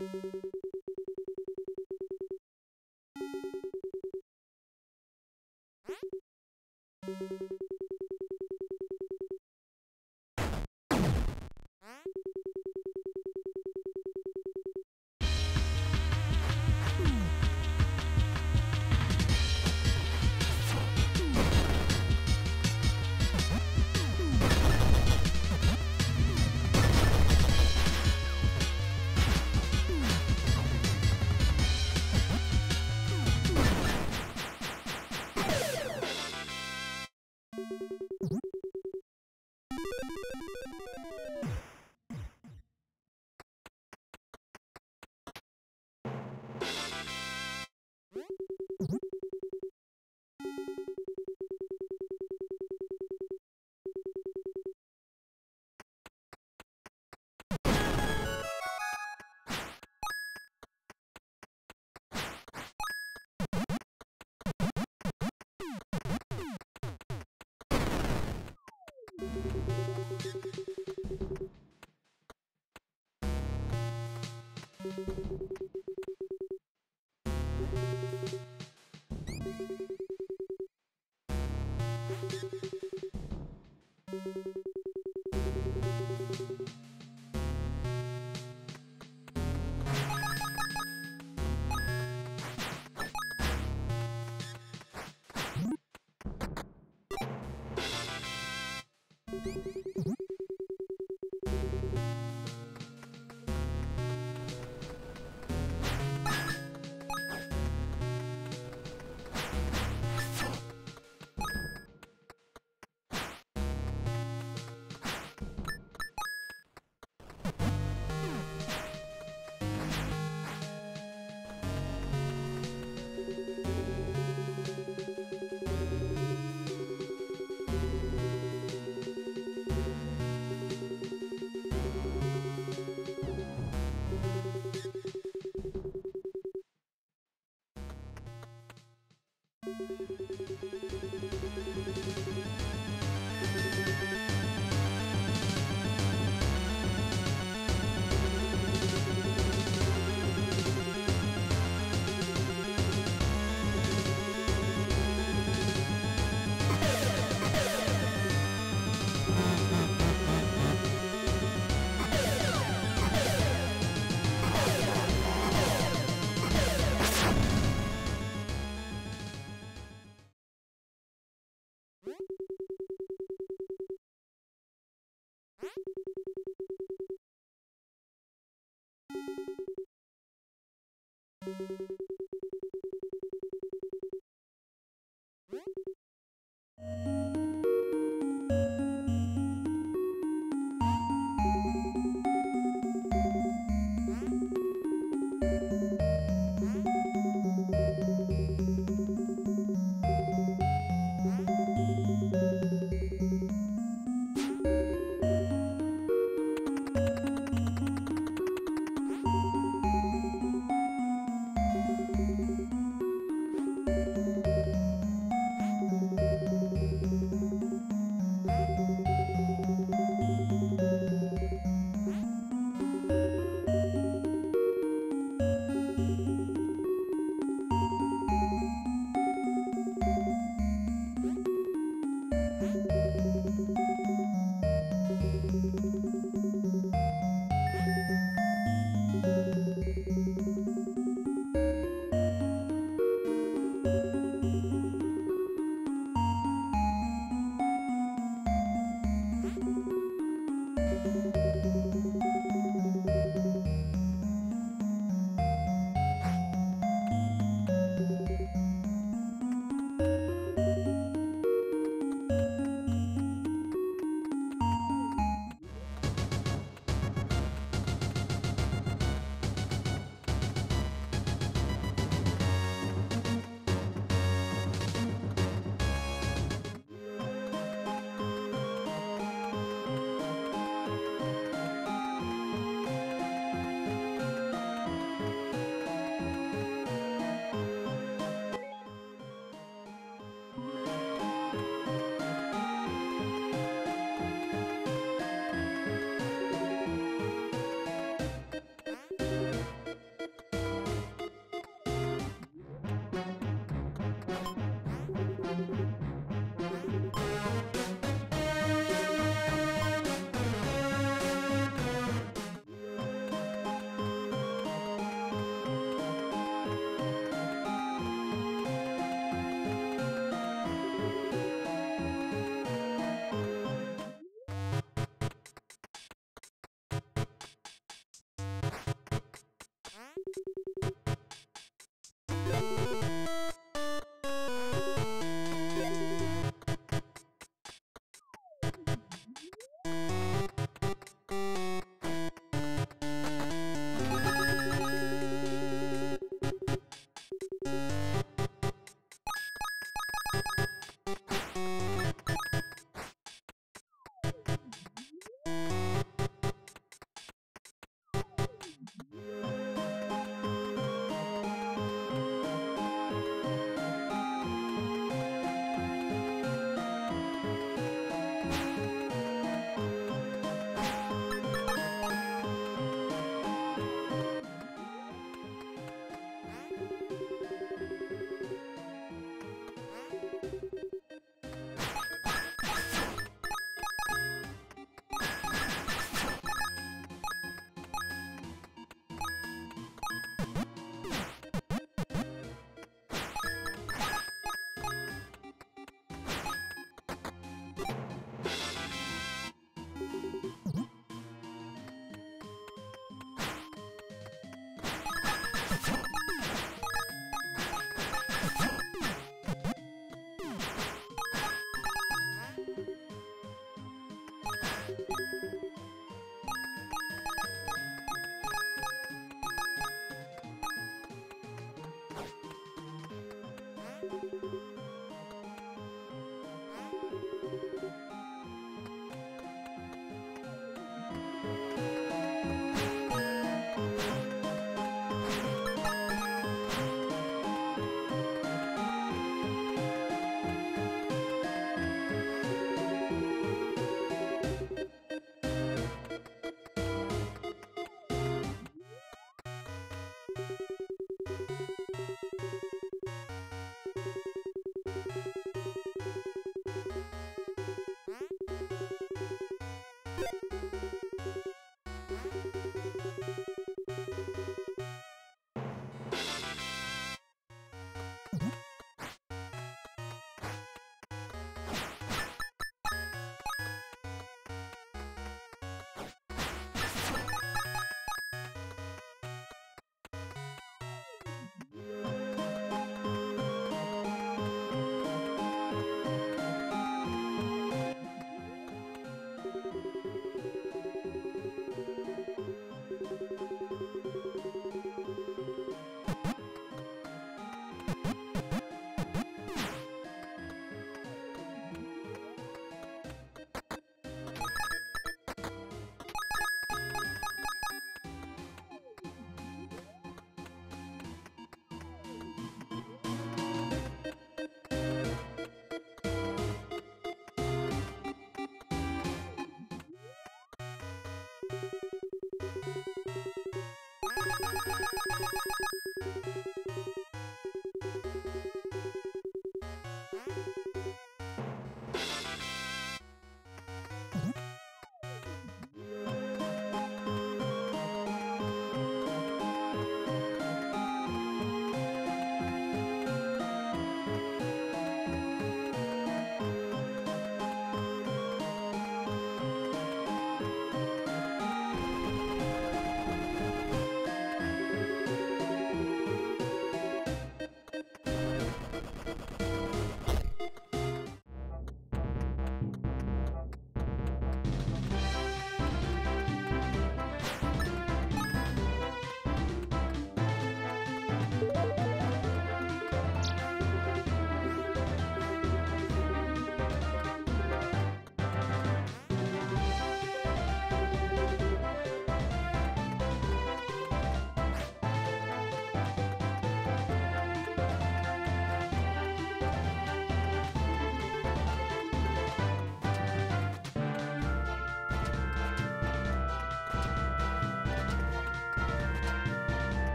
you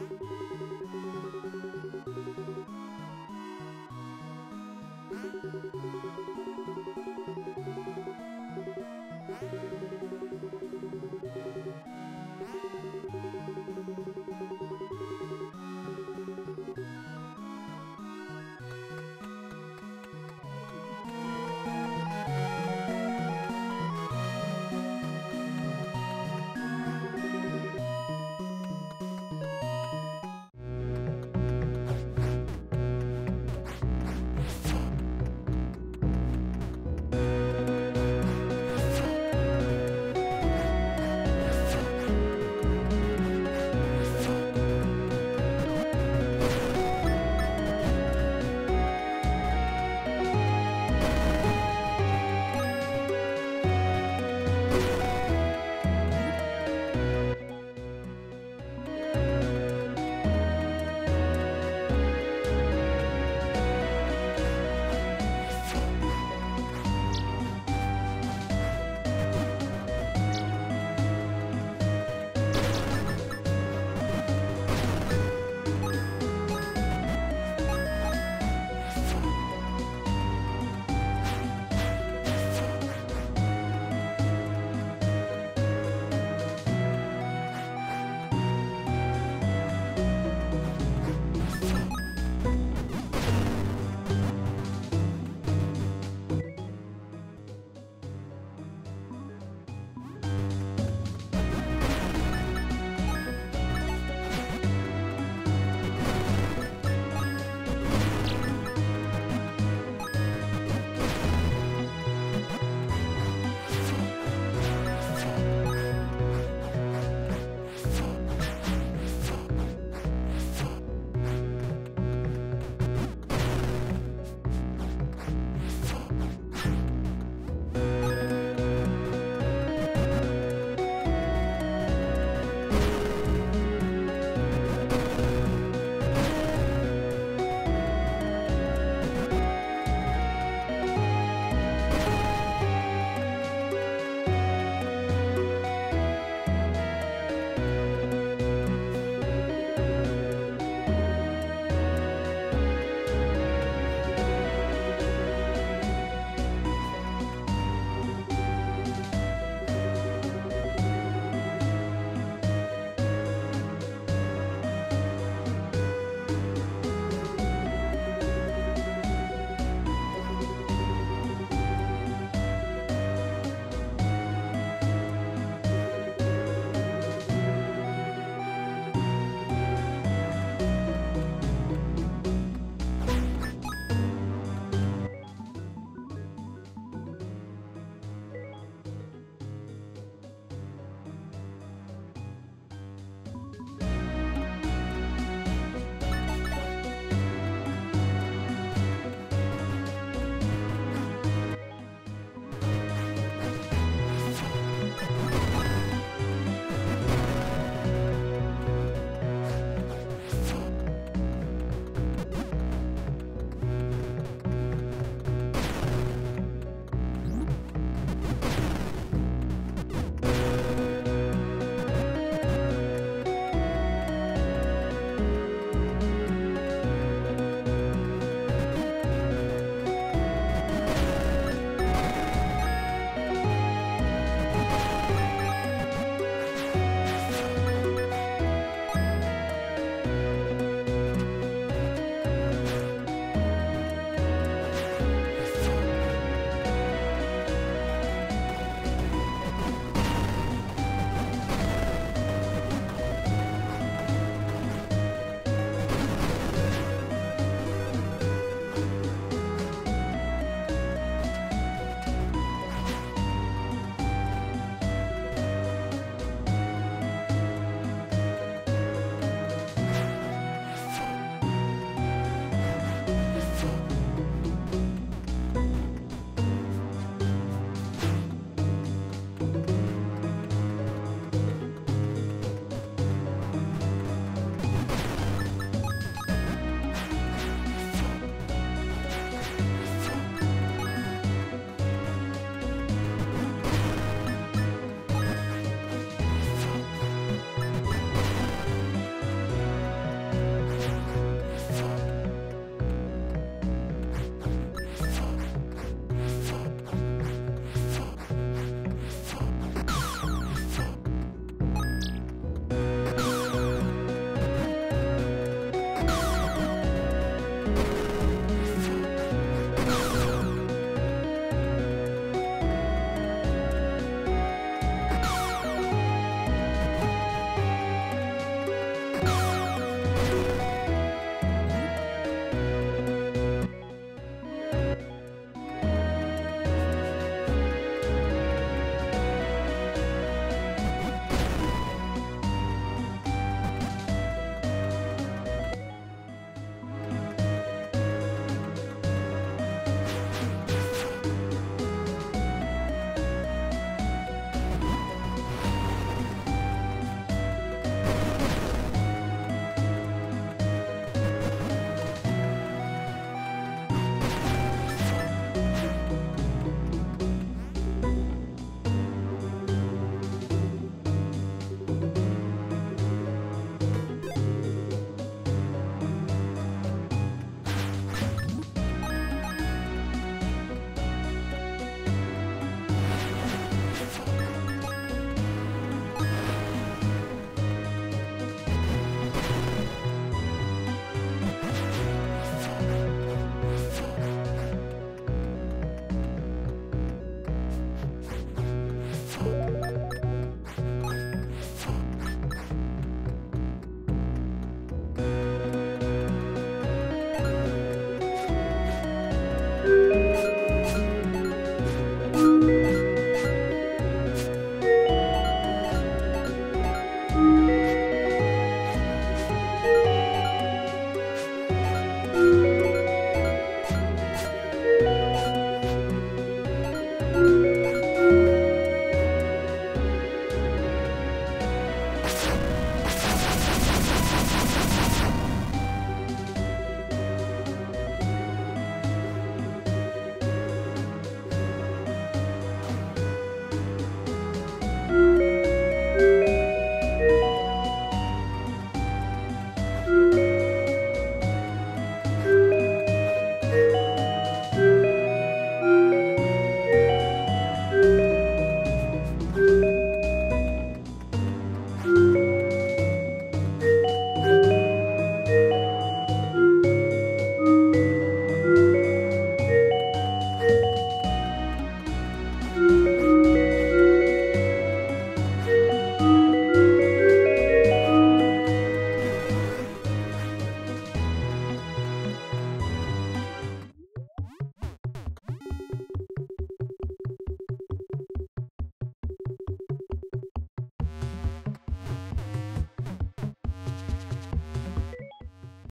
Música